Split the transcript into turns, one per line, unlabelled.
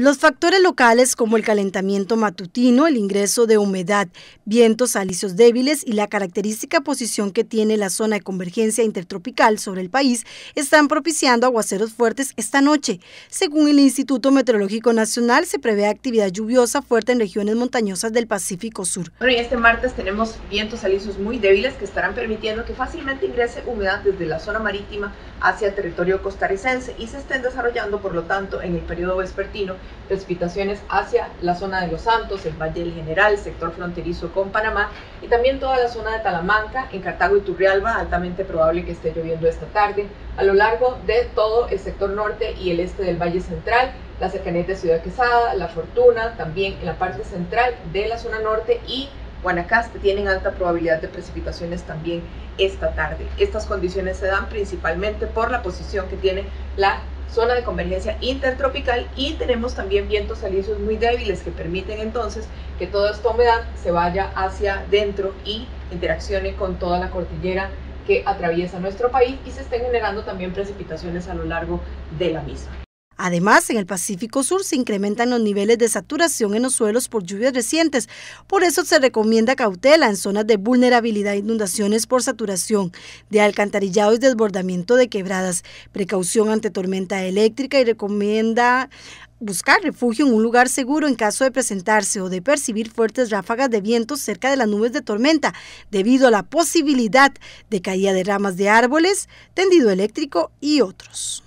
Los factores locales como el calentamiento matutino, el ingreso de humedad, vientos alisios débiles y la característica posición que tiene la zona de convergencia intertropical sobre el país están propiciando aguaceros fuertes esta noche. Según el Instituto Meteorológico Nacional, se prevé actividad lluviosa fuerte en regiones montañosas del Pacífico Sur.
Bueno, y este martes tenemos vientos alisios muy débiles que estarán permitiendo que fácilmente ingrese humedad desde la zona marítima hacia el territorio costarricense y se estén desarrollando, por lo tanto, en el periodo vespertino precipitaciones hacia la zona de Los Santos, el Valle del General, sector fronterizo con Panamá y también toda la zona de Talamanca, en Cartago y Turrialba, altamente probable que esté lloviendo esta tarde, a lo largo de todo el sector norte y el este del Valle Central, la cercanía de Ciudad Quesada, La Fortuna, también en la parte central de la zona norte y Guanacaste tienen alta probabilidad de precipitaciones también esta tarde. Estas condiciones se dan principalmente por la posición que tiene la zona de convergencia intertropical y tenemos también vientos alisios muy débiles que permiten entonces que toda esta humedad se vaya hacia dentro y interaccione con toda la cordillera que atraviesa nuestro país y se estén generando también precipitaciones a lo largo de la misma.
Además, en el Pacífico Sur se incrementan los niveles de saturación en los suelos por lluvias recientes. Por eso se recomienda cautela en zonas de vulnerabilidad e inundaciones por saturación, de alcantarillado y desbordamiento de quebradas, precaución ante tormenta eléctrica y recomienda buscar refugio en un lugar seguro en caso de presentarse o de percibir fuertes ráfagas de viento cerca de las nubes de tormenta, debido a la posibilidad de caída de ramas de árboles, tendido eléctrico y otros.